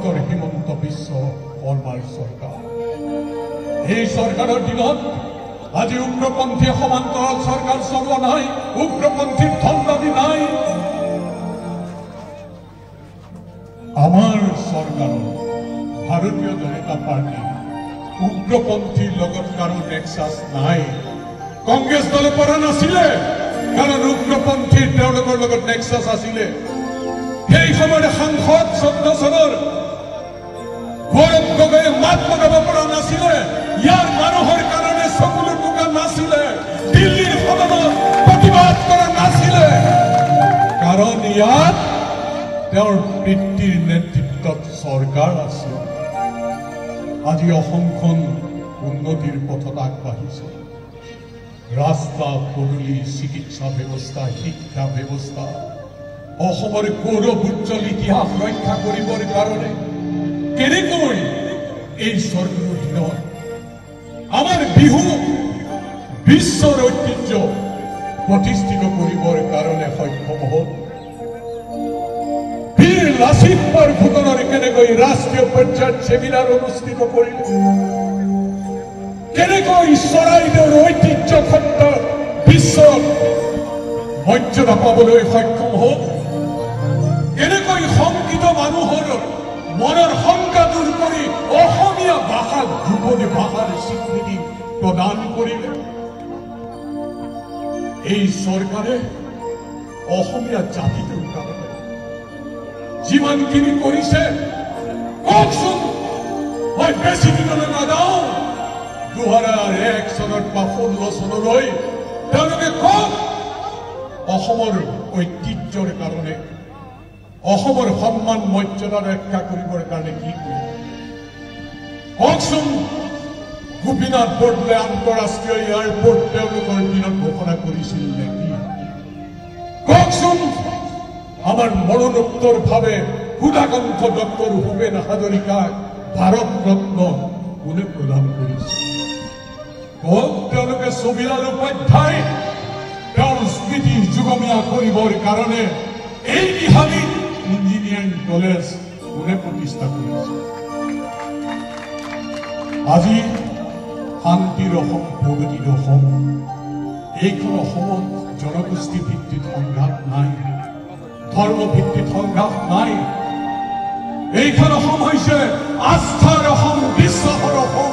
Doctor Himanta Biswa শৰ্মাৰ চৰকাৰ এই চৰকাৰৰ দিনত আজি উগ্ৰপন্থীয়ে সমান্তৰাল চৰকাৰ চলোৱা নাই উগ্ৰপন্থীৰ ধন নাই। আমাৰ চৰকাৰৰ ভাৰতীয় জনতা পাৰ্টি উগ্ৰপন্থীৰ লগত কাৰো নাই। কংগ্ৰেছ দলে পৰা নাছিলে কাৰণ উগ্ৰপন্থীৰ তেওঁলোকৰ লগত নেক্সাছ আছিলে। সেই সময়তে সাংসদ চৈধ্য চনৰ গগৈয়ে মাত লগাব পৰা নাছিলে। ইয়াৰ মানুহৰ কাৰণে চকুলো টুকা নাছিলে। দিল্লীৰ সদনত প্ৰতিবাদ কৰা নাছিলে। কাৰণ ইয়াত তেওঁৰ পিতৃৰ নেতৃত্বত চৰকাৰ আছিল। আজি অসমখন উন্নতিৰ পথত আগবাঢ়িছে। ৰাস্তা, পদূলি, চিকিৎসা ব্যৱস্থা, শিক্ষা ব্যৱস্থা। অসমৰ গৌৰৱ উজ্জ্বল ইতিহাস ৰক্ষা কৰিবৰ কাৰণে কেনেকৈ এই চৰকাৰৰ দিনত আমাৰ বিহু বিশ্বৰ ঐতিহ্য প্ৰতিষ্ঠিত কৰিবৰ কাৰণে সক্ষম হ'ল বীৰ লাচিত বৰফুকনৰ কেনেকৈ ৰাষ্ট্ৰীয় পৰ্যায়ত ছেমিনাৰ অনুষ্ঠিত কৰিলে কেনেকৈ চৰাইদেউৰ ঐতিহ্য খণ্ড বিশ্বত মৰ্যাদা পাবলৈ সক্ষম হ'ল কেনেকৈ সংগীত মানুহৰ মনৰ শংকা দূৰ কৰি অসমীয়া ভাষাক ধ্ৰুপদী ভাষাৰ স্বীকৃতি প্ৰদান কৰিলে এই চৰকাৰে অসমীয়া জাতিটোৰ কাৰণে যিমানখিনি কৰিছে কওকচোন মই বেছি দিনলৈ এক চনত বা ষোল্ল চনলৈ তেওঁলোকে কওক অসমৰ ঐতিহ্যৰ কাৰণে অসমৰ সন্মান মৰ্যাদা ৰক্ষা কৰিবৰ কাৰণে কি কৰিলে কওকচোন গোপীনাথ বৰদলৈ আন্তঃৰাষ্ট্ৰীয় এয়াৰপৰ্ট তেওঁলোকৰ দিনত ঘোষণা কৰিছিল নেকি? কওকচোন আমাৰ মৰণোত্তৰ ভাৱে সুধাকণ্ঠ ডক্টৰ ভূপেন হাজৰিকাক ভাৰত ৰত্ন কোনে প্ৰদান কৰিছে কওক, তেওঁলোকে ছবিলাল উপাধ্যায় তেওঁৰ স্মৃতি যুগমীয়া কৰিবৰ কাৰণে এই বিহালীত ইঞ্জিনিয়াৰিং কলেজ কোনে প্ৰতিষ্ঠা কৰিছে। আজি শান্তিৰ অসম প্ৰগতিৰ অসম। এইখন অসমত জনগোষ্ঠী ভিত্তিত সংঘাত নাই ধৰ্ম ভিত্তিত সংঘাত নাই। এইখন অসম হৈছে আস্থাৰ অসম বিশ্বাসৰ অসম।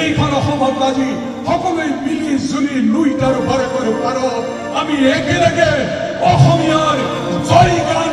এইখন অসমত আজি সকলোৱে মিলি জুলি লুইটাৰ ভাৰতৰ পাৰত আমি একেলগে অসমীয়াৰ জয় গান